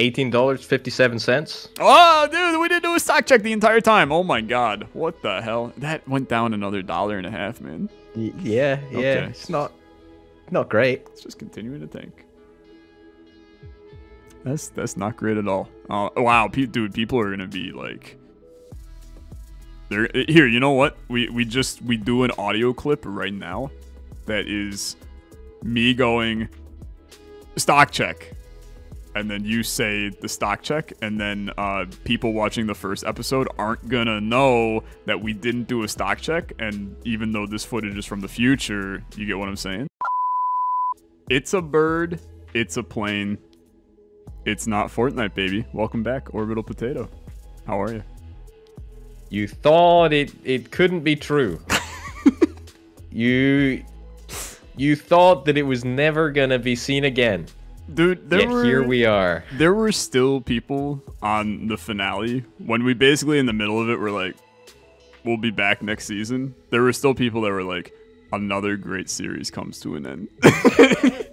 Eighteen dollars fifty seven cents. Oh, dude, we didn't do a stock check the entire time. Oh my god, what the hell? That went down another dollar and a half, man. Yeah, yeah. Okay. It's not not great. It's just continuing to tank. That's that's not great at all. Uh, wow, pe- dude, people are gonna be like, they're here. You know what? We we just we do an audio clip right now, that is me going stock check, and then you say the stock check, and then uh, people watching the first episode aren't gonna know that we didn't do a stock check, and even though this footage is from the future, you get what I'm saying? It's a bird. It's a plane. It's not Fortnite, baby. Welcome back, Orbital Potato. How are you? You thought it it couldn't be true. you you thought that it was never gonna be seen again. Dude, there Yet were here we are. there were still people on the finale when we basically in the middle of it were like, we'll be back next season. There were still people that were like, another great series comes to an end.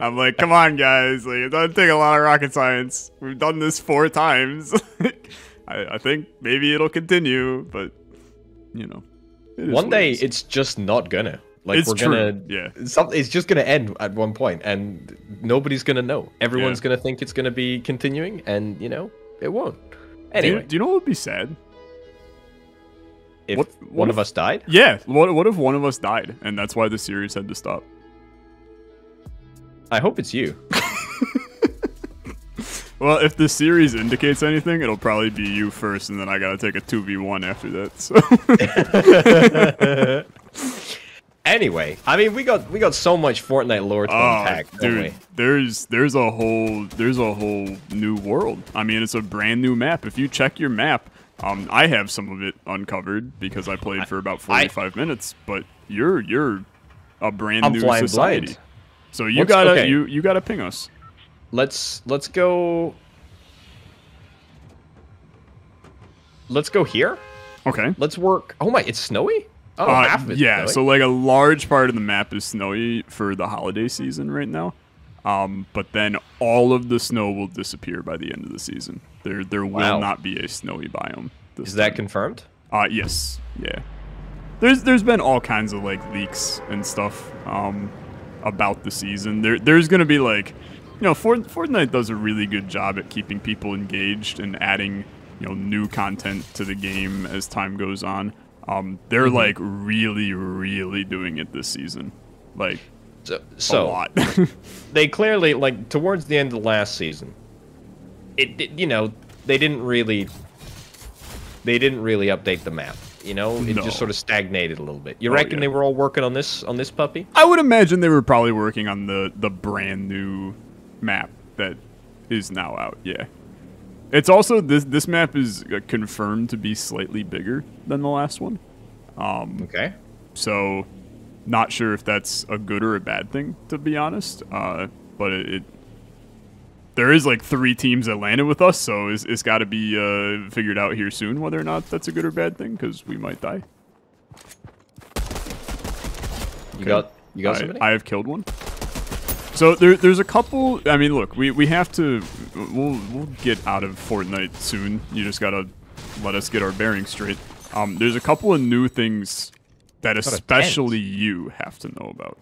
I'm like, come on, guys! Like, it doesn't take a lot of rocket science. We've done this four times. I, I think maybe it'll continue, but you know, One day it's just not gonna. Like It's we're true, gonna yeah. Some, it's just gonna end at one point and nobody's gonna know. Everyone's Yeah. gonna think it's gonna be continuing and you know, it won't. Do you, Anyway, do you know what would be sad? if what- what one if- of us died, Yeah. What What if one of us died, and that's why the series had to stop? I hope it's you. Well, if the series indicates anything, it'll probably be you first, and then I gotta take a two v one after that. So, Anyway, I mean we got we got so much Fortnite lore to oh, unpack, dude, there's there's a whole there's a whole new world. I mean, it's a brand new map. If you check your map, um, I have some of it uncovered because I played for about forty five minutes. But you're you're a brand I'm new society. blind. So you What's- gotta okay. you you gotta ping us. Let's let's go Let's go here. Okay. Let's work. Oh my, it's snowy? Oh, Uh, half of it's yeah, snowy. so like a large part of the map is snowy for the holiday season right now. Um, but then all of the snow will disappear by the end of the season. There there Wow. will not be a snowy biome. Is that time. confirmed? Uh yes. Yeah. There's there's been all kinds of like leaks and stuff um about the season. There there's going to be like you know, Fort, Fortnite does a really good job at keeping people engaged and adding, you know, new content to the game as time goes on. Um, they're Mm-hmm. like really, really doing it this season, like So, a lot. they clearly like towards the end of the last season. It, it- you know they didn't really they didn't really update the map. You know, it No. just sort of stagnated a little bit. You Oh, reckon yeah. they were all working on this on this puppy? I would imagine they were probably working on the the brand new map that is now out. Yeah. It's also this this map is uh, confirmed to be slightly bigger than the last one. Okay. So not sure if that's a good or a bad thing to be honest. Uh, but it, it there is like three teams that landed with us, so it's, it's got to be uh, figured out here soon whether or not that's a good or bad thing because we might die. You got you got I, somebody? I have killed one. So there, there's a couple. I mean, look, we, we have to. We'll we'll get out of Fortnite soon. You just gotta let us get our bearings straight. Um, there's a couple of new things that got especially you have to know about.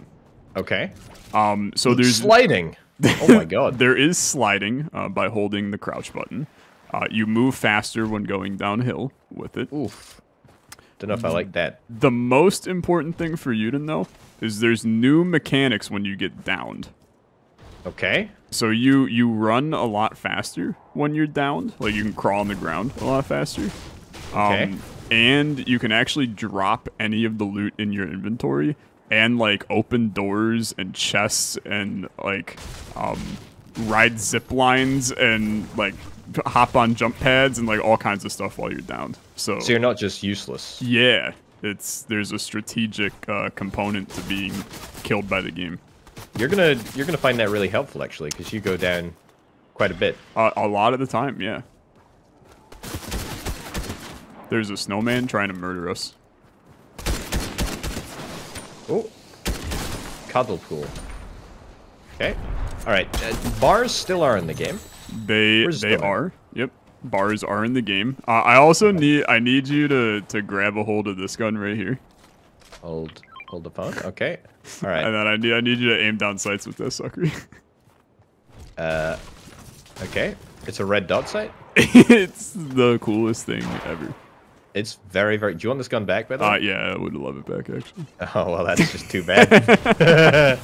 okay. Um, so there's sliding. Oh my god. there is sliding uh, by holding the crouch button. Uh, you move faster when going downhill with it. Oof. Don't know if I like that. The most important thing for you to know is there's new mechanics when you get downed. Okay. So you you run a lot faster when you're downed. Like you can crawl on the ground a lot faster. Okay. Um, and you can actually drop any of the loot in your inventory and like open doors and chests and like um, ride zip lines and like hop on jump pads and like all kinds of stuff while you're downed. So, So you're not just useless. yeah, it's there's a strategic uh, component to being killed by the game. You're gonna you're gonna find that really helpful actually, because you go down quite a bit. Uh, a lot of the time, yeah. There's a snowman trying to murder us. Oh. Cuddle pool. Okay. All right, uh, bars still are in the game. They they the- are. Yep. Bars are in the game. Uh, I also need I need you to to grab a hold of this gun right here, Hold, hold the phone. Okay. All right. and then I need I need you to aim down sights with this sucker. Uh, okay. It's a red dot sight. it's the coolest thing ever. It's very, very. Do you want this gun back, by the Uh, way? yeah, I would love it back actually. Oh well, that's just too bad.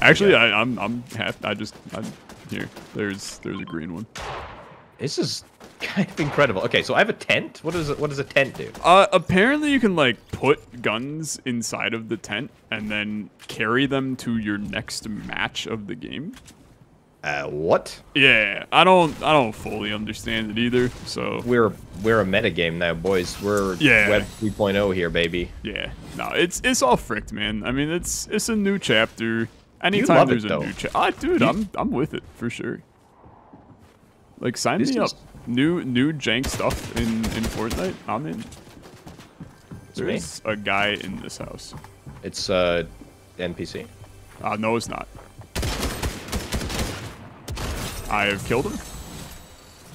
Actually, I, I'm I'm half. I just I'm, here. There's there's a green one. This is kind of incredible. Okay, so I have a tent. What does? What does a tent do? Uh, apparently you can like put guns inside of the tent and then carry them to your next match of the game. Uh, what? Yeah, I don't I don't fully understand it either. So We're we're a metagame now, boys. We're Yeah. Web 3.0 here, baby. yeah, no, it's it's all fricked, man. I mean, it's it's a new chapter. Anytime love it, there's a though. new chapter, dude, I'm I'm with it for sure. Like, sign This me up. New new jank stuff in in Fortnite. I'm in. There's a guy in this house. It's uh, NPC. Uh, no, it's not. I have killed him.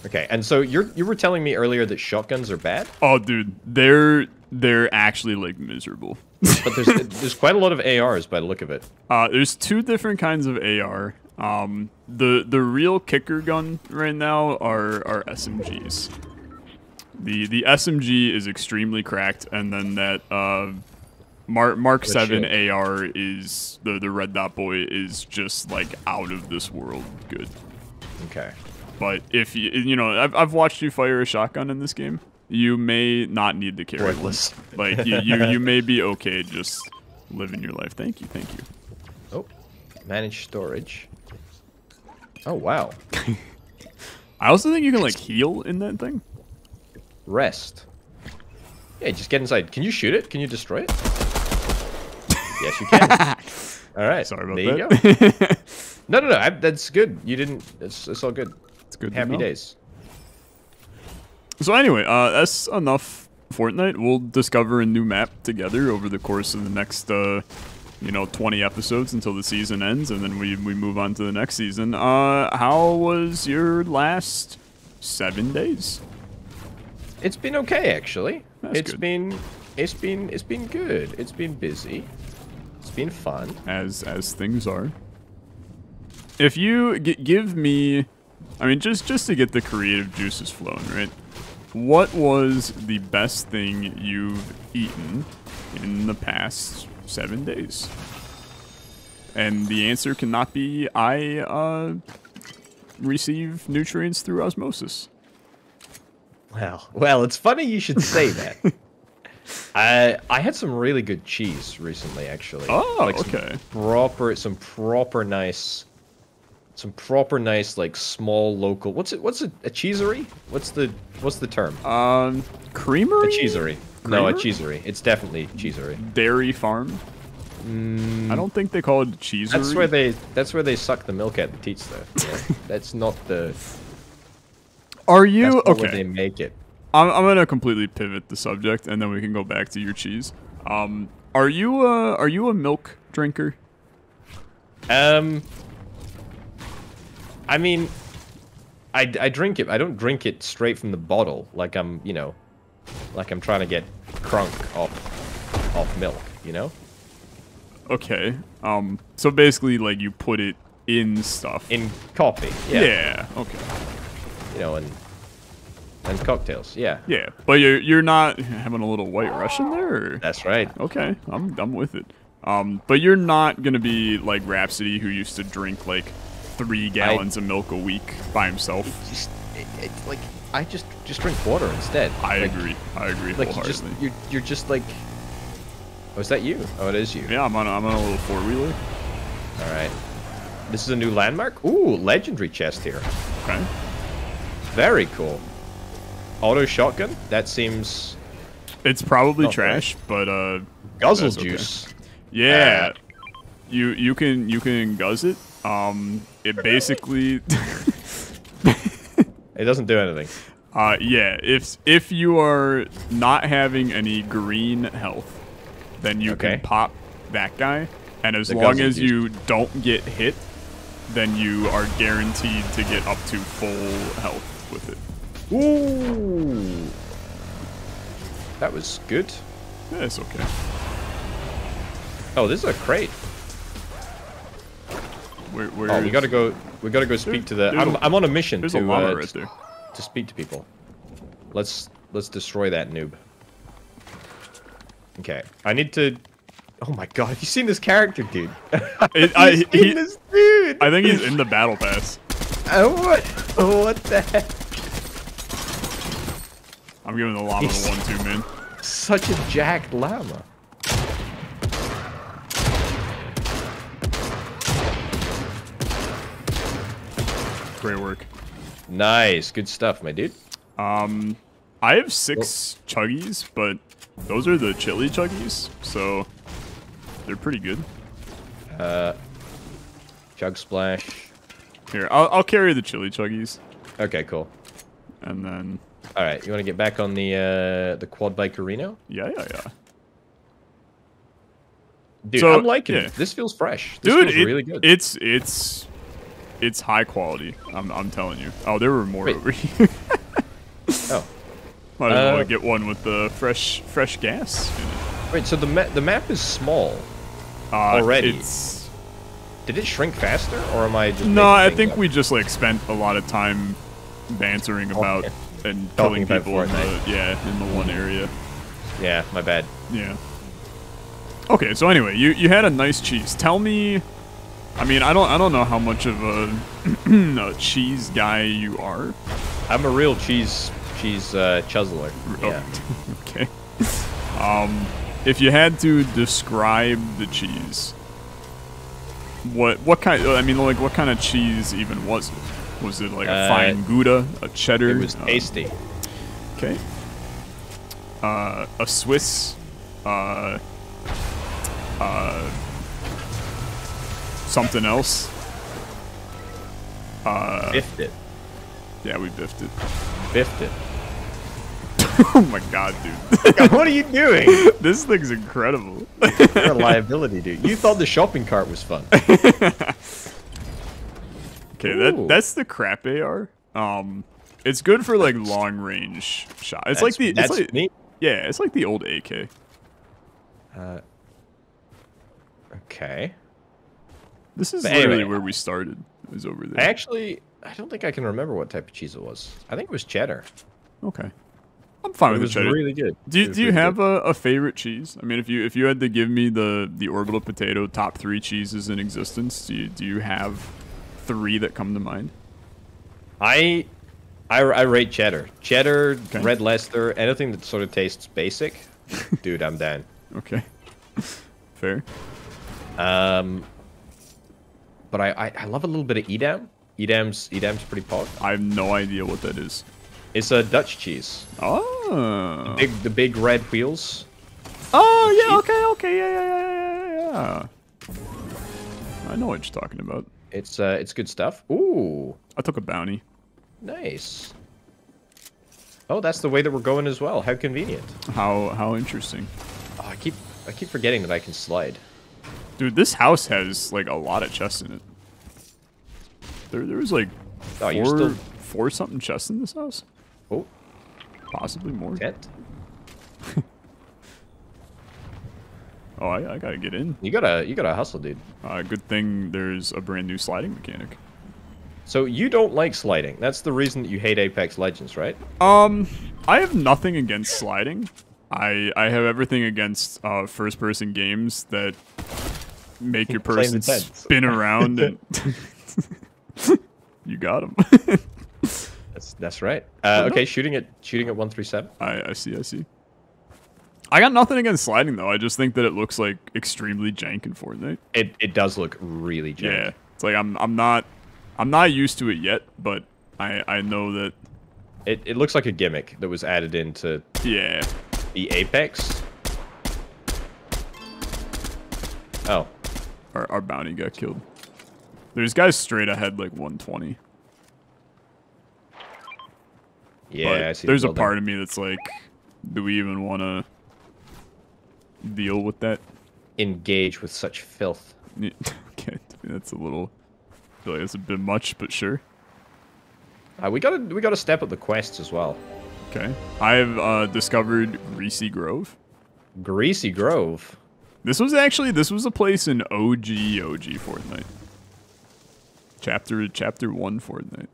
Okay, and so you're you were telling me earlier that shotguns are bad, Oh, dude, they're they're actually like miserable. but there's there's quite a lot of ARs by the look of it. Uh, there's two different kinds of AR. Um, the the real kicker gun right now are are SMGs. The the SMG is extremely cracked, and then that uh, Mark Mark Good Seven shit. AR is the the red dot boy is just like out of this world good. Okay. But if you you know I've I've watched you fire a shotgun in this game, you may not need to carry one. Pointless. Like you, you you may be okay just living your life. Thank you, thank you. Oh, manage storage. Oh wow. I also think you can like heal in that thing. Rest. Yeah, just get inside. Can you shoot it? Can you destroy it? yes, you can. All right. Sorry about that. there that. you go. No, no, no. I, that's good. You didn't. It's, it's all good. it's good. Happy days. So anyway, uh, that's enough Fortnite. We'll discover a new map together over the course of the next, uh, you know, 20 episodes until the season ends, and then we, we move on to the next season. Uh, how was your last seven days? It's been okay actually. That's It's good. been it's been it's been good. It's been busy. It's been fun. as as things are. If you g- give me, I mean, just just to get the creative juices flowing, right? What was the best thing you've eaten in the past seven days? And the answer cannot be I uh, receive nutrients through osmosis. Well, well, it's funny you should say that. I I had some really good cheese recently, actually. Oh, some okay. Proper, some proper nice, some proper nice like small local. What's it? What's it? A cheesery? What's the what's the term? Um, creamery. A cheesery. No, a cheesery. It's definitely cheesery. Dairy farm. I don't think they call it cheesery. Mm. That's where they that's where they suck the milk out the teats though. Yeah. that's not the Are you okay? where they make it. I'm, I'm gonna completely pivot the subject, and then we can go back to your cheese. Um, are you a are you a milk drinker? Um, I mean, I, I drink it. I don't drink it straight from the bottle, like I'm, you know, like I'm trying to get crunk off, off milk. You know, Okay. Um, so basically, like you put it in stuff. in coffee. yeah. Yeah. Okay. You know, and and cocktails. Yeah. Yeah, but you're you're not having a little white Russian there. Or? That's right. Okay, I'm I'm with it. Um, but you're not gonna be like Rhapsody, who used to drink like three gallons of milk a week by himself. Just, it, it's like I just just drink water instead. I Like- agree. I agree Like you just you're, you're just like. Oh, is that you? Oh, it is you. Yeah, I'm on a, I'm on a little four wheeler. All right. This is a new landmark. Ooh, legendary chest here. Okay. Very cool. Auto shotgun. That seems It's probably trash, but uh, guzzle That's okay. juice. yeah, you you can you can guzz it. Um, it basically, It doesn't do anything. uh, yeah. If if you are not having any green health, then you Okay. can pop that guy, and as The long as you don't get hit then you are guaranteed to get up to full health with it. Ooh. That was good. Yeah, it's okay. Oh, this is a crate. Where, where Oh, we gotta go. We gotta go speak to the. I'm, a- I'm on a mission to a uh, right to- there. to speak to people. Let's let's destroy that noob. Okay, I need to. Oh my god, have you seen this character, dude? It- I- seen he- this dude? I think he's in the battle pass. Oh, what? What the heck? I'm giving the llama He's- the one two man. Such a jacked llama. Great work. Nice, good stuff, my dude. Um, I have six chuggies, but those are the chili chuggies, so they're pretty good. Uh, chug splash. Here, I'll, I'll carry the chili chuggies, Okay, cool. and then All right, you want to get back on the uh, the quad bike Reno? yeah, yeah, yeah. Dude, So, I'm liking yeah. it. This feels fresh. This Dude, feels it- really good. it's it's it's high quality. I'm I'm telling you. Oh, there were more Wait. over here. oh, Might as well Uh, get one with the fresh fresh gas. In it. wait. So the ma- the map is small. Uh, Already? It's Did it shrink faster, or am I just? no. I think up? we just like spent a lot of time bantering about and killing Talking people in the yeah in the one area. Yeah, my bad. Yeah. Okay, so anyway, you you had a nice cheese. Tell me, I mean, I don't I don't know how much of a, a cheese guy you are. I'm a real cheese cheese uh, chuzzler. Yeah. Oh, okay. Um, if you had to describe the cheese, what what kind? I mean, like what kind of cheese even was it? Was it like a Uh, fine Gouda, a cheddar? It was uh, tasty. Okay. Uh, a Swiss. Uh. Uh. Something else. Uh. Biffed it. Yeah, we biffed it. Biffed it. oh my god, dude. what are you doing? this thing's incredible. You're a liability, dude. You thought the shopping cart was fun. Okay, that that's the crap AR. Um, it's good for like long range shot. It's like the that's it's like, me. yeah, it's like the old AK. Uh, okay. This is But literally anyway. where we started. It was over I there. actually, I don't think I can remember what type of cheese it was. I think it was cheddar. Okay, I'm fine It with was the cheddar. really good. Do you, do you really have a, a favorite cheese? I mean, if you if you had to give me the the orbital potato top three cheeses in existence, do you do you have three that come to mind? I, I, I rate cheddar. Cheddar, Okay. red Leicester, anything that sort of tastes basic. Dude, I'm down. Okay, fair. Um, but I, I, I love a little bit of Edam. Edam's Edam's pretty pog. I have no idea what that is. It's a Dutch cheese. Oh, Big the big red wheels. oh yeah, okay, okay, yeah, yeah, yeah, yeah, yeah. I know what you're talking about. It's uh it's good stuff. Ooh, I took a bounty. nice. Oh, that's the way that we're going as well. How convenient. How how interesting, Oh, I keep I keep forgetting that I can slide. Dude. This house has like a lot of chests in it. There there was like Oh, four still four something chests in this house, oh possibly more. tent. Oh, I, I gotta get in. You gotta you gotta hustle, dude. Uh, good thing there's a brand new sliding mechanic. So you don't like sliding. That's the reason that you hate Apex Legends, right? Um, I have nothing against sliding. I I have everything against uh, first-person games that make your person spin around and you got him. That's that's right. Uh, okay, shooting at shooting at one three seven. I I see I see. I got nothing against sliding though. I just think that it looks like extremely jank in Fortnite. It it does look really jank. Yeah, it's like I'm I'm not I'm not used to it yet, but I I know that It it looks like a gimmick that was added into yeah. the Apex. Oh, Our, our bounty got killed. There's guys straight ahead like 120. yeah. I see. the there's a part of me that's like, do we even want to deal with that? engage with such filth. okay, that's a little. feel like it's a bit much, but sure. Uh, we gotta we gotta step up the quests as well. Okay. I've uh, discovered Greasy Grove. Greasy Grove. This was actually this was a place in OG OG Fortnite. Chapter chapter one Fortnite.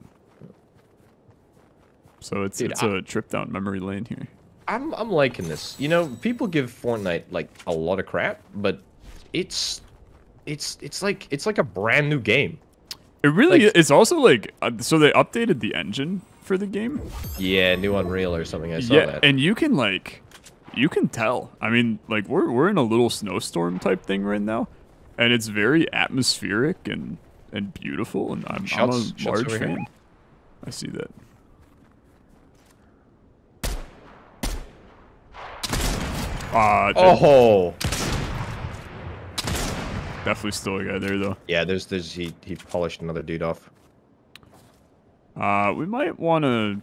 So it's Dude, it's I- a trip down memory lane here. I'm I'm liking this. You know, people give Fortnite like a lot of crap, but it's it's it's like it's like a brand new game. It really Like- it's also like uh, so they updated the engine for the game. Yeah, new Unreal or something. I saw yeah, that. and you can like you can tell. I mean, like we're we're in a little snowstorm type thing right now, and it's very atmospheric and and beautiful, and I'm, I'm a large over here. fan. I see that. Uh, oh, definitely still a guy there though. yeah. There's there's he he polished another dude off. Uh, we might want to.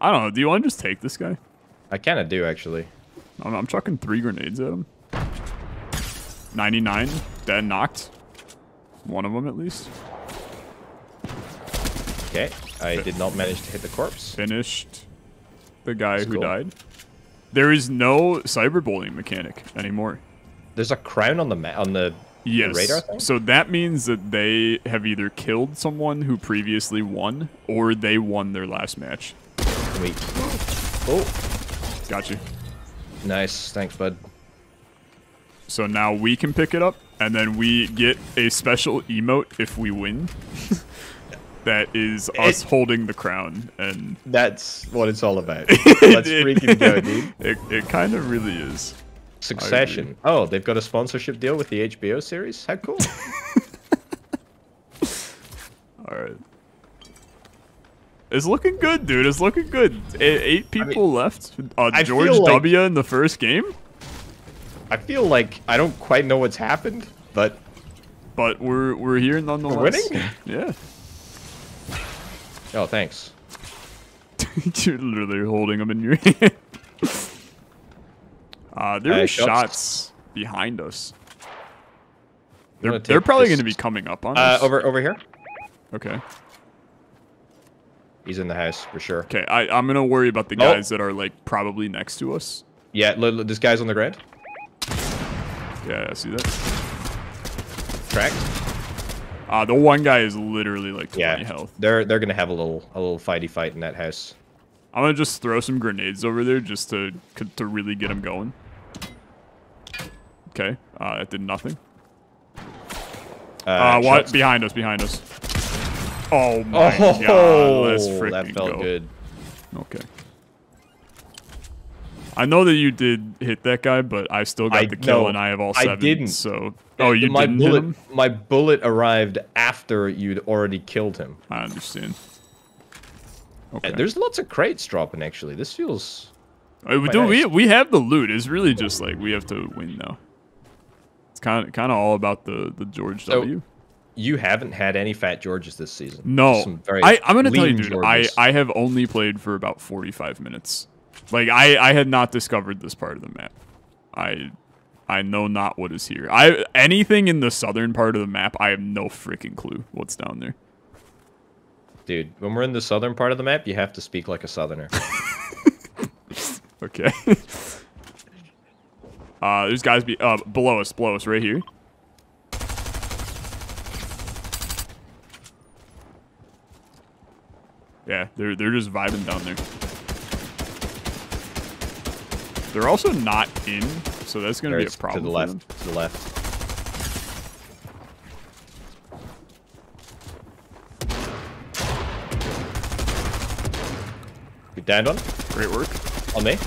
I don't know. Do you want to just take this guy? I kind of do actually. I'm, I'm chucking three grenades at him. 99, dead knocked. One of them at least. Okay, I did not manage to hit the corpse. Finished the guy That's who cool. died. There is no cyberbullying mechanic anymore. There's a crown on the ma- on the Yes. radar thing? So that means that they have either killed someone who previously won or they won their last match. Wait. Oh, Got you. nice. Thanks, bud. So now we can pick it up, and then we get a special emote if we win. that is us It- holding the crown, and That's what it's all about. Let's it- freaking go, dude. it, it kind of really is. Succession. Oh, they've got a sponsorship deal with the HBO series. How cool. All right. It's looking good, dude. It's looking good. Eight people left. Uh, George like- W in the first game, I feel like I don't quite know what's happened, but but we're we're here nonetheless. We're winning? Yeah. oh, thanks. You're literally holding them in your hand. Uh, there are shots. shots behind us. They're, they're probably going to be coming up on Uh, us. over over here. Okay. He's in the house for sure. Okay, I, I'm going to worry about the Oh. guys that are, like, probably next to us. Yeah, this guy's on the ground. Yeah, I see that. Cracked. Uh, the one guy is literally, like, 20 Yeah, health. they're they're gonna have a little a little fighty fight in that house. I'm to just throw some grenades over there just to, to really get him going. Okay, uh, it did nothing. Uh, Uh, what? Behind us, behind us. Oh my Oh, god, let's freaking that felt go. good. Okay. I know that you did hit that guy, but I still got I- the kill no, and I have all seven. I didn't. So, oh, you my didn't hit him? My bullet arrived after you'd already killed him. I understand. Uh, Okay. There's lots of crates dropping actually. This feels Uh, we quite do we nice. we have the loot. It's really just like we have to win now. It's kind of kind of all about the the George So, W. you haven't had any fat Georges this season. No, I I'm gonna tell you, dude. I Georges. I have only played for about 45 minutes. Like I I had not discovered this part of the map. I I know not what is here. I anything in the southern part of the map, I have no freaking clue what's down there. Dude, when we're in the southern part of the map, you have to speak like a southerner. Okay. uh, there's guys be uh below us, below us, right here. Yeah, they're they're just vibing down there. They're also not in, so that's gonna be a problem. to the left. them. To the left. We downed one Great work. on me.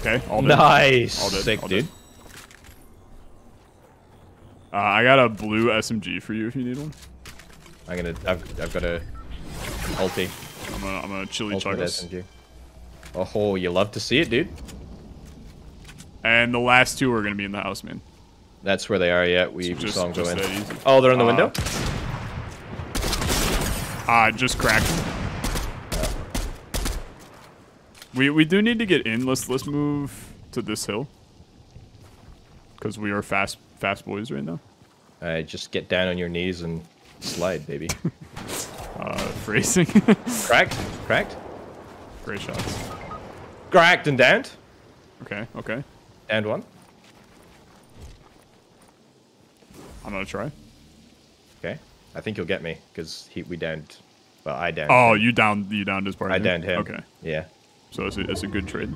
Okay, all dead. Nice. All dead, Sick, all dude. Uh, I got a blue SMG for you if you need one. I'm gonna. I've, I've got a ulti. I'm gonna I'm gonna chili Ultimate chug Oh, you love to see it, dude. And the last two are gonna be in the house, man. That's where they are. Yeah, we, we just- saw them go in. Oh, they're in the Uh, window. Uh, just cracked. We we do need to get in. Let's let's move to this hill. because we are fast fast boys right now. Uh, just get down on your knees and slide, baby. Uh, phrasing. Cracked, cracked, Great shots. cracked and downed. Okay, okay. And one. I'm gonna try. Okay. I think you'll get me because he we downed. Well, I downed. Oh, him. you downed you downed his partner. I downed him. Okay, Yeah. so it's a, it's a good trade.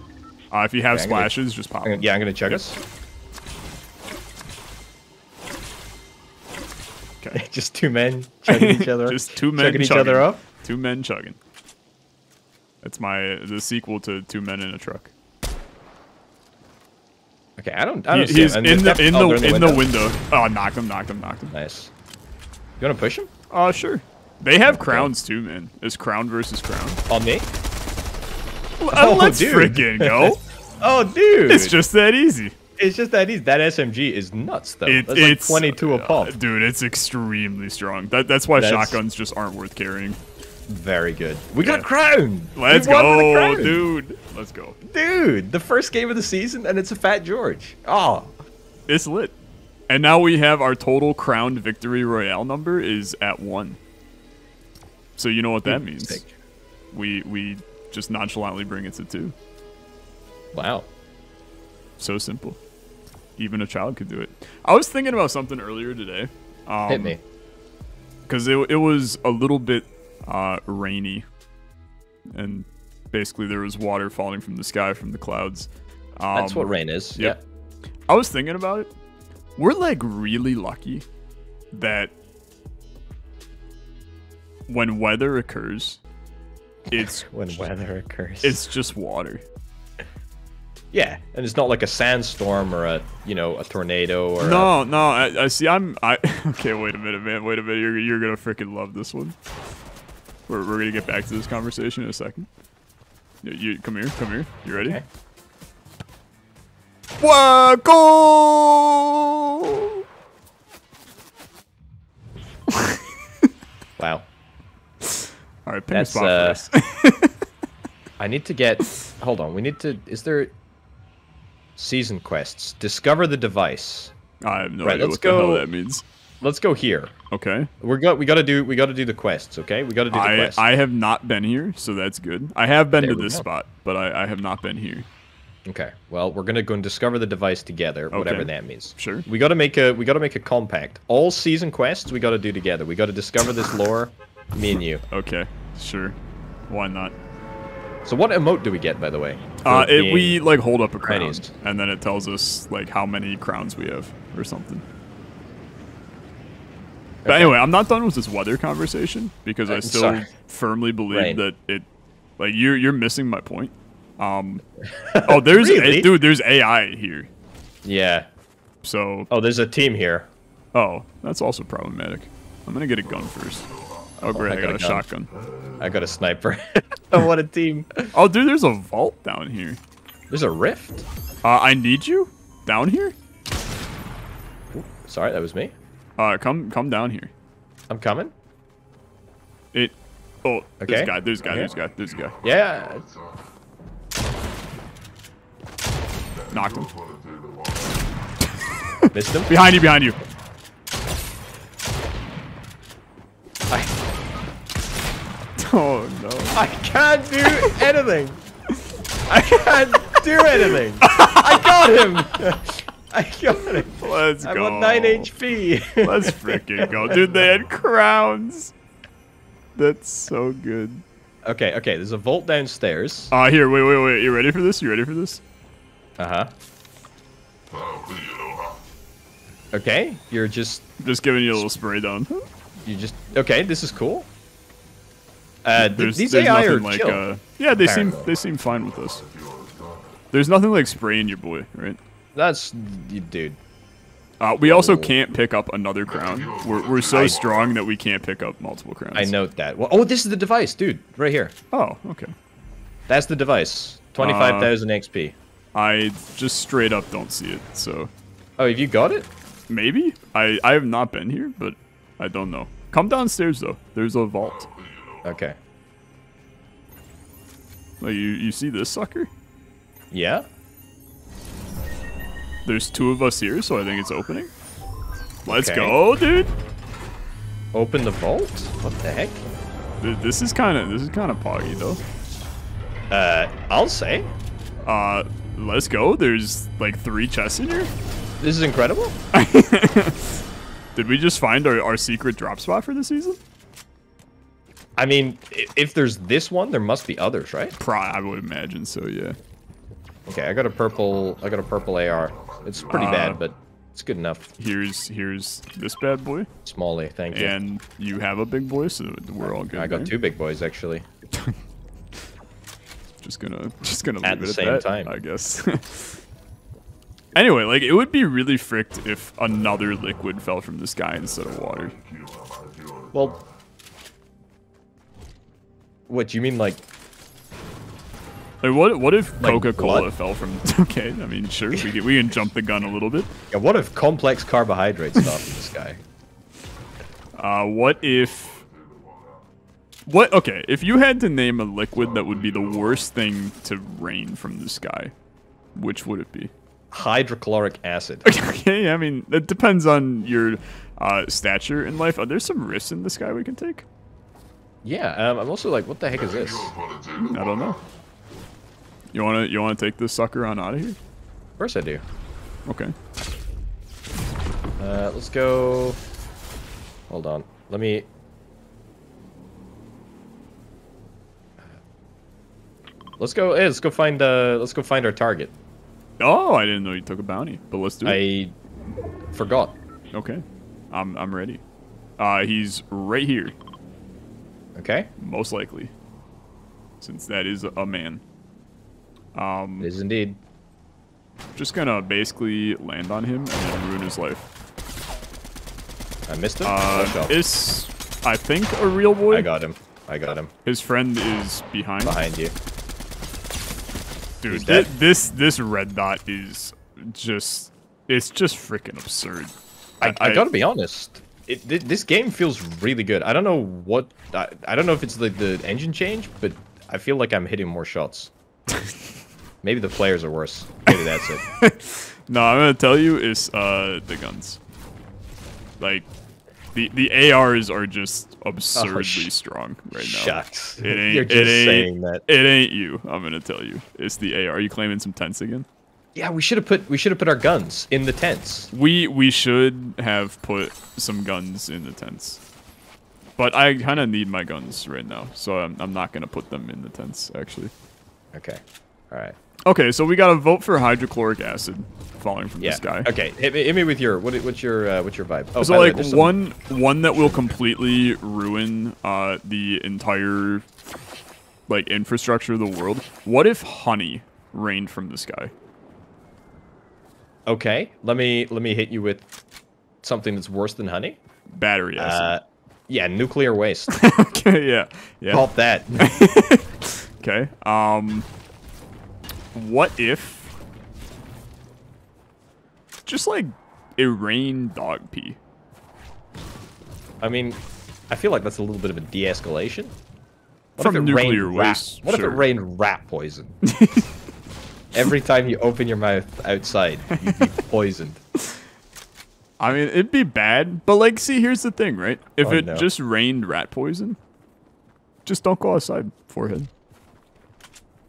Uh, if you have Okay, I'm gonna- splashes, just pop. I'm gonna, yeah, I'm gonna chug us. just two men chugging each other. Just two men chugging each other up. Two men chugging. That's my the sequel to Two Men in a Truck. Okay, I don't. I don't see he's him. in the in oh, the they're in the window. Oh, knocked him, knocked him, knocked him. Nice. You wanna push him Uh, sure. They have crowns too, man. It's crown versus crown. on me? Uh, Oh, let's dude. freaking go. Oh, dude! it's just that easy. It's just that easy. That SMG is nuts, though. It, That's like it's 22 a uh, pop. dude. It's extremely strong. That that's why That's- shotguns just aren't worth carrying. Very good. We Yeah. got crown. Let's We won with the go, crown. dude. Let's go. Dude, the first game of the season, and it's a Fat George. Oh, It's lit. And now we have our total crowned victory royale number is at one. So you know what that means. sick. We we just nonchalantly bring it to two. Wow. So simple. Even a child could do it. I was thinking about something earlier today. Um, Hit me. because it, it was a little bit uh, rainy and basically there was water falling from the sky from the clouds um, That's what rain is. yep. i was thinking about it we're like really lucky that when weather occurs it's When weather occurs. it's just water yeah, and it's not like a sandstorm or a you know a tornado or a- no no I, I see i'm i okay wait a minute man wait a minute you're, you're gonna freaking love this one we're, we're gonna get back to this conversation in a second you, you come here come here you ready Okay. Wacko! Wow. All right, pick a spot uh. I need to get. Hold on. We need to. Is there season quests? Discover the device. I have no Right, idea let's what the hell go- that means. Let's go here. Okay. We're got. We got to do. We got to do the quests. Okay. We got to do the I, quests. I have not been here, so that's good. I have been There to this go. spot, but I, I have not been here. Okay. Well, we're gonna go and discover the device together, whatever that means. Sure. We gotta make a we gotta make a compact. All season quests we gotta do together. We gotta discover this lore, me and you. Okay, sure. Why not? So what emote do we get, by the way? Uh, it, we like hold up a crown, Chinese. and then it tells us like how many crowns we have or something. But anyway, I'm not done with this weather conversation because I I'm still sorry. firmly believe Rain. that it, like you're you're missing my point. Um, oh, there's Really? dude, there's AI here, Yeah. so Oh, there's a team here. oh, that's also problematic. I'm gonna get a gun first. Oh great, I I got got a a gun. shotgun. I got a sniper. oh, what a team. Oh, dude, there's a vault down here. There's a rift. Uh, I need you down here. Sorry, that was me. Uh, come come down here. I'm coming. It. Oh, there's Okay. a guy. There's a guy. Okay. There's a guy. There's a guy. Yeah. Knocked him. Missed him. Behind you. Behind you. I, Oh no. I can't do anything. I can't do anything. I got him. I got him. Let's I'm go. on 9 HP. Let's freaking go, dude. They had crowns. That's so good. okay, okay. There's a vault downstairs. Uh, here. Wait, wait, wait. You ready for this? You ready for this? Uh huh. Okay, you're just Just giving you a little spray down. you just okay. This is cool. Uh, th- There's, these there's AI nothing are like. chill. Uh, yeah, they seem they seem fine with us. There's nothing like spraying your boy, right? That's dude. Uh, we also can't pick up another crown. We're, we're so I- strong that we can't pick up multiple crowns. I note that. Well, oh, this is the device, dude. Right here. Oh, okay. That's the device. Twenty-five thousand XP. I just straight up don't see it. So Oh, have you got it? maybe I I have not been here, but I don't know. Come downstairs though. There's a vault. Okay. Like you you see this sucker? Yeah. there's two of us here, so I think it's opening. Let's Okay. go, dude. Open the vault? What the heck? Th- This is kind of this is kind of poggy though. Uh, I'll say. Uh, let's go. There's like three chests in here. This is incredible. Did we just find our, our secret drop spot for the season? I mean, if there's this one, there must be others, right? Pro, I would imagine so. Yeah. Okay, I got a purple. I got a purple AR. It's pretty Uh, bad, but it's good enough. Here's here's this bad boy, Small A, thank you. and you have a big boy, so we're all good. I got there. two big boys actually. Just gonna just gonna At leave the it at same that, time. I guess. anyway, like it would be really fricked if another liquid fell from the sky instead of water. Well, what do you mean, like? Like what what if Like Coca Cola blood? fell from? Okay, I mean sure we can, we can jump the gun a little bit. Yeah, what if complex carbohydrates fell from the sky? Uh, what if? What? Okay, if you had to name a liquid that would be the worst thing to rain from the sky, which would it be? Hydrochloric acid. Okay, I mean it depends on your uh, stature in life. Are there some risks in the sky we can take? Yeah, um, I'm also like, what the heck is this? I don't know. You wanna you wanna take this sucker on out of here? Of course I do. Okay. Uh, let's go. Hold on. Let me. Let's go. Hey, let's go find. Uh, let's go find our target. Oh, I didn't know you took a bounty, but let's do it. I forgot. Okay, I'm I'm ready. Uh, he's right here, Okay, most likely, since that is a man. Um, it is indeed. just gonna basically land on him and ruin his life. I missed him. Uh, is I think a real boy. I got him. I got him His friend is behind. behind you. Dude, dead. this this red dot is just it's just freaking absurd. I, I, gotta be honest. It, thi- this game feels really good. I don't know what. I, I don't know if it's the, the engine change, but I feel like I'm hitting more shots. Maybe the players are worse. Maybe that's it. No, I'm gonna tell you is uh the guns. Like the the ARs are just absurdly Oh, strong right now. Shucks. It ain't You're it just ain't saying that. it ain't you. I'm gonna tell you. It's the AR. Are you claiming some tents again? Yeah, we should have put we should have put our guns in the tents. We we should have put some guns in the tents. But I kind of need my guns right now, so I'm, I'm not gonna put them in the tents actually. Okay. All right. Okay, so we got to vote for hydrochloric acid falling from Yeah. the sky. Okay. Hit me, hit me with your what, what's your uh, what's your vibe? Oh, so the way, like some- one one that will completely ruin uh, the entire like infrastructure of the world. What if honey rained from the sky? Okay. Let me let me hit you with something that's worse than honey. Battery Uh, acid. yeah, nuclear waste. okay, yeah, yeah. Pulp that. Okay. Um, what if just like it rained dog pee? I mean, I feel like that's a little bit of a de-escalation. What From nuclear rained rat? waste, What if it rained rat poison? Every time you open your mouth outside, you'd be poisoned. I mean, it'd be bad, but like, see, here's the thing, right? If Oh, it no. just rained rat poison, just don't go outside, forehead.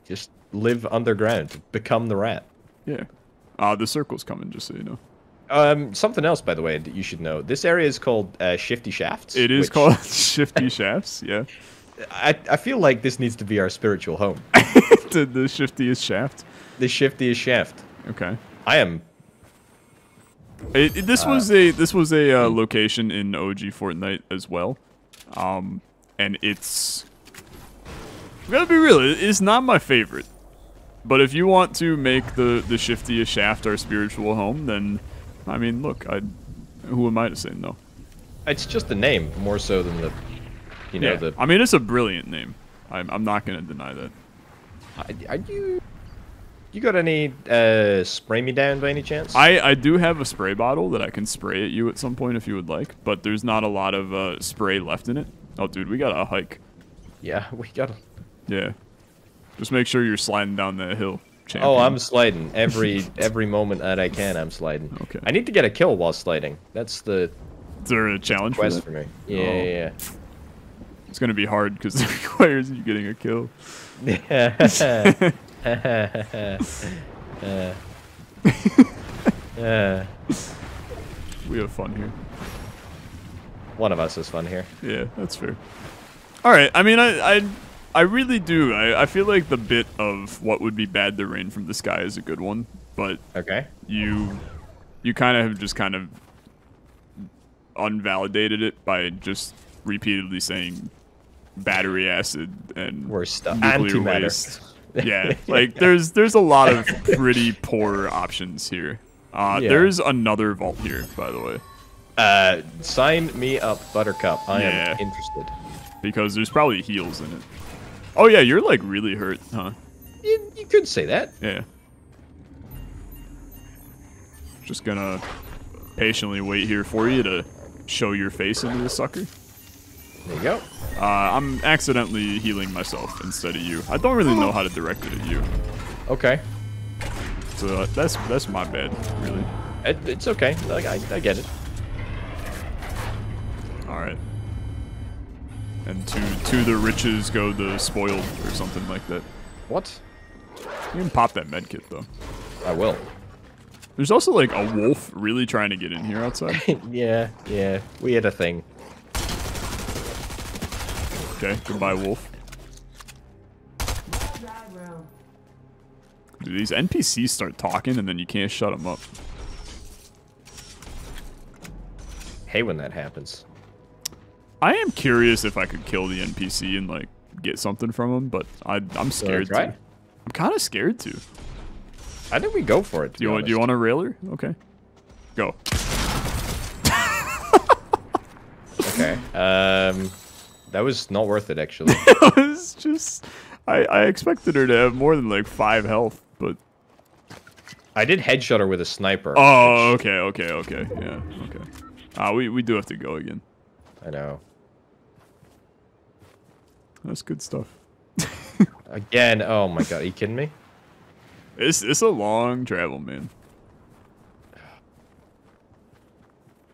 Just live underground. Become the rat. Yeah. Uh, the circle's coming, just so you know. Um, something else, by the way, that you should know. This area is called uh, Shifty Shafts. It is which called Shifty Shafts, yeah. I, I feel like this needs to be our spiritual home. the, the shiftiest shaft. The shiftiest shaft. Okay. I am. It, it- this was a this was a uh, location in OG Fortnite as well, um, and it's I gotta be real. It's not my favorite, but if you want to make the the shiftiest shaft our spiritual home, then I mean, look, I who am I to say no? It's just the name more so than the, you know, Yeah, the. I mean, it's a brilliant name. I'm I'm not gonna deny that. Are you? You got any uh, spray me down by any chance? I, I do have a spray bottle that I can spray at you at some point if you would like, but there's not a lot of uh, spray left in it. Oh, dude, we got a hike. Yeah, we got. a. Yeah. Just make sure you're sliding down that hill. champion. Oh, I'm sliding every every moment that I can. I'm sliding. Okay. I need to get a kill while sliding. That's the Is there a challenge for, quest that? for me. Yeah, Oh. yeah, It's gonna be hard because it requires you getting a kill. yeah. Uh, uh, We have fun here. one of us is fun here. Yeah, that's fair. All right. I mean, I, I, I really do. I, I feel like the bit of what would be bad to rain from the sky is a good one, but Okay. you, you kind of have just kind of unvalidated it by just repeatedly saying battery acid and stuck. nuclear Antimatter. waste. yeah, like there's there's a lot of pretty poor options here. Uh, Yeah. There's another vault here, by the way. Uh, sign me up, Buttercup. I Yeah. am interested. because there's probably heals in it. Oh yeah, you're like really hurt, huh? You, you could say that. Yeah. Just gonna patiently wait here for you to show your face into the sucker. There you go. Uh, I'm accidentally healing myself instead of you. I don't really know how to direct it at you, Okay. so uh, that's that's my bad, really. It, it's okay. Like, I, I get it. All right. And to to the riches go the spoiled, or something like that. What? You can pop that medkit though. I will. There's also like a wolf really trying to get in here outside. yeah, yeah. We had a thing. Okay, goodbye, wolf. Do these NPCs start talking and then you can't shut them up? Hey, when that happens. I am curious if I could kill the NPC and like get something from him, but I, I'm scared to. I'm kind of scared to. I think we go for it. Do you want? Do you want a railer? Okay, go. Okay. Um, that was not worth it actually. it was just. I, I expected her to have more than like five health, but I did headshot her with a sniper. oh, okay, okay, okay, yeah, okay. Uh, we we do have to go again. I know. That's good stuff. Again. Oh my god. Are you kidding me? It's it's a long travel, man.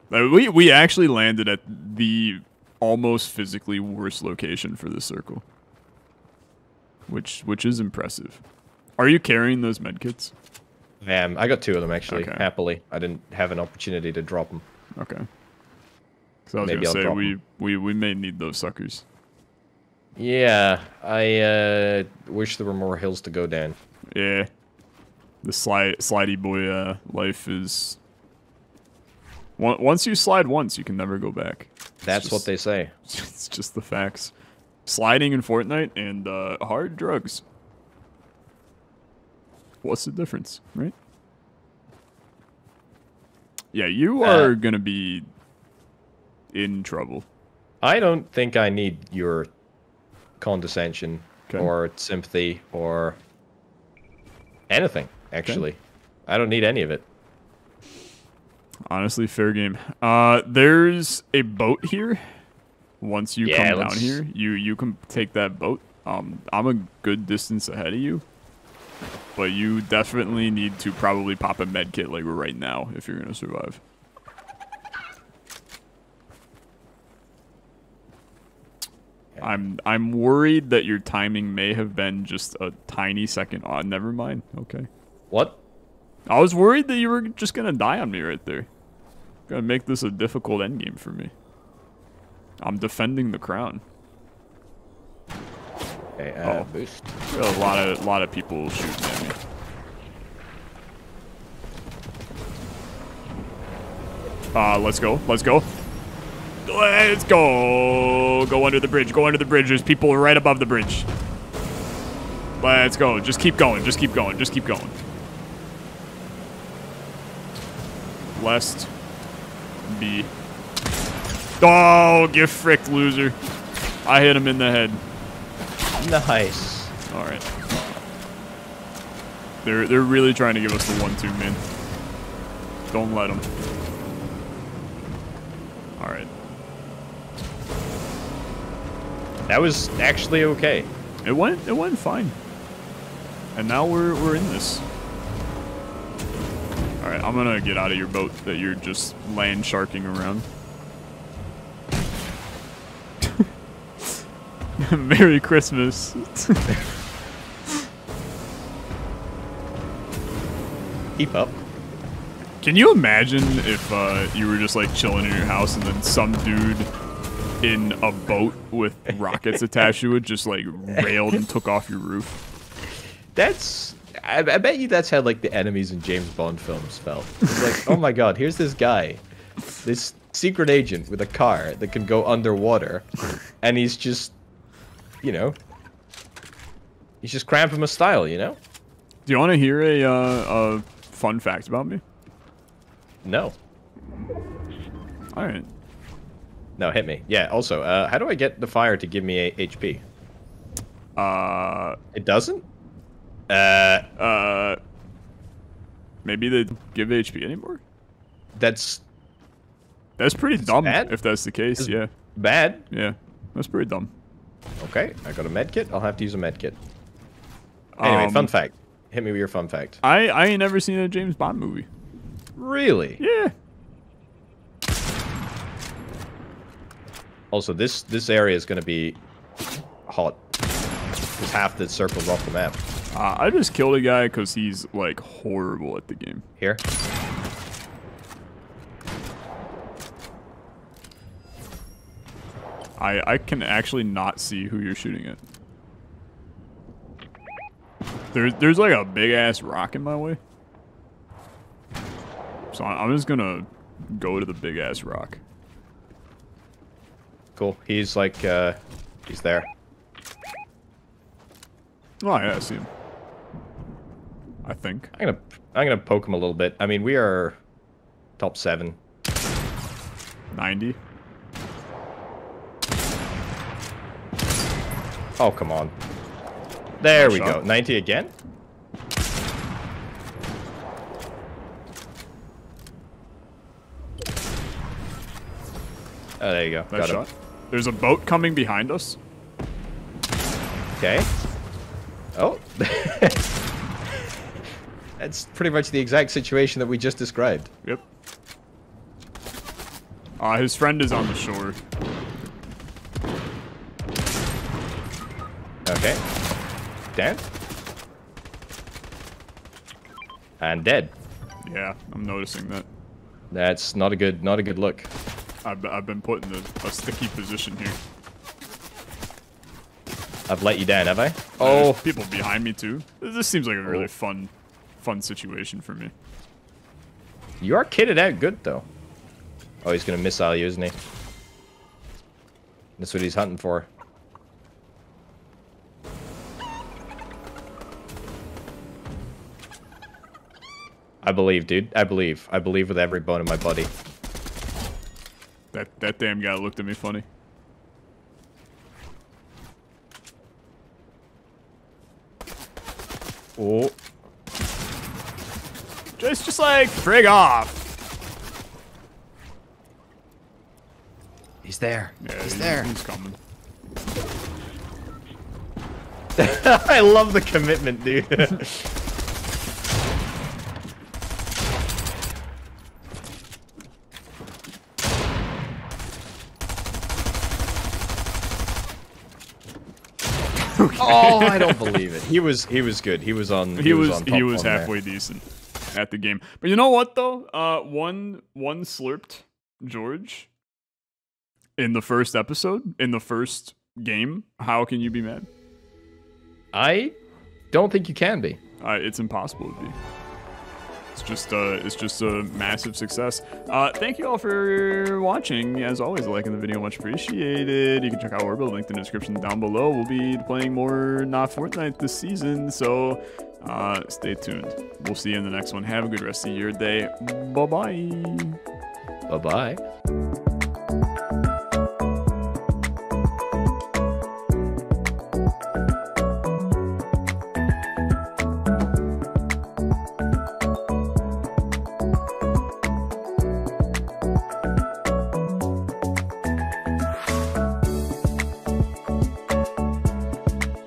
Like, we we actually landed at the almost physically worst location for this circle, which which is impressive. Are you carrying those medkits? Um, I got two of them actually. Okay. Happily, I didn't have an opportunity to drop them. Okay. So I was Maybe gonna I'll say we, we we may need those suckers. Yeah, I uh, wish there were more hills to go down. Yeah. The slide slidey boy uh, life is. On- Once you slide once, you can never go back. That's just- what they say. it's just the facts. Sliding in Fortnite and uh, hard drugs. What's the difference, right? Yeah, you Uh, are gonna be in trouble. I don't think I need your condescension 'Kay. or sympathy or anything. Actually, I don't need any of it. Honestly, fair game. Uh, there's a boat here. Once you Yeah, come down let's- here, you you can take that boat. Um, I'm a good distance ahead of you, but you definitely need to probably pop a med kit like right now if you're gonna survive. I'm I'm worried that your timing may have been just a tiny second odd. Never mind. Okay. What? I was worried that you were just gonna die on me right there. Gonna make this a difficult endgame for me. I'm defending the crown. Okay, uh, Oh. boost. A lot of lot of people shooting at me. Uh, let's go. Let's go. Let's go. Go under the bridge. Go under the bridge. There's people right above the bridge. Let's go. Just keep going. Just keep going. Just keep going. Lest B. Oh, get fricked, loser. I hit him in the head. Nice. All right. They're they're really trying to give us the one-two, man. Don't let them. All right. That was actually okay. It went it went fine. and now we're we're in this. All right, I'm gonna get out of your boat that you're just land sharking around. Merry Christmas. Keep up. Can you imagine if uh, you were just like chilling in your house and then some dude in a boat with rockets attached to it just like railed and took off your roof? That's. I, I bet you that's how like the enemies in James Bond films felt. It's like, oh my god, here's this guy, this secret agent with a car that can go underwater, and he's just, you know, he's just cramping my style, you know? Do you want to hear a, uh, a fun fact about me? No. All right. No, hit me. Yeah. Also, uh, how do I get the fire to give me a HP? Uh, It doesn't. Uh, uh, maybe they give HP anymore. that's That's pretty dumb. bad? If that's the case, It's- yeah, bad. yeah, that's pretty dumb. Okay, I got a med kit. I'll have to use a med kit. Anyway, Um, fun fact. Hit me with your fun fact. I I ain't never seen a James Bond movie. Really? Yeah. Also, this this area is gonna be hot because half the circle's off the map. Uh, I just killed a guy because he's like horrible at the game. Here. I I can actually not see who you're shooting at. There's there's like a big ass rock in my way. So I'm just gonna go to the big ass rock. Cool. He's like, uh, he's there. Oh yeah, I see him. I think. I'm gonna I'm gonna poke him a little bit. I mean, we are top seven. 90. Oh come on. There we Shot. go. 90 again. Oh, there you go. Nice Got him. shot. There's a boat coming behind us. Okay. Oh. That's pretty much the exact situation that we just described. Yep. Uh, his friend is on the shore. Okay. Dead. And dead. Yeah, I'm noticing that. That's not a good not a good look. I've, I've been put in a, a sticky position here. I've let you down, have I? There's Oh, people behind me too. This this seems like a really Oh. fun, fun situation for me. you are kitted out good though. Oh, he's gonna missile you, isn't he? That's what he's hunting for. I believe, dude. I believe. I believe with every bone in my body. That that damn guy looked at me funny. Oh, Just just like frig off. he's there. Yeah, he's he- there. He's coming. I love the commitment, dude. Oh, I don't believe it. He was he was good. He was on. He was on he was one there. halfway decent at the game. But you know what though? Uh, one one slurped George in the first episode in the first game. How can you be mad? I don't think you can be. Uh, it's impossible to be. It's just uh, it's just a massive success. Uh, thank you all for watching. As always, liking the video much appreciated. You can check out Orbital, linked in the description down below. We'll be playing more not Fortnite this season, so uh, stay tuned. We'll see you in the next one. Have a good rest of your day. Bye bye. Bye bye.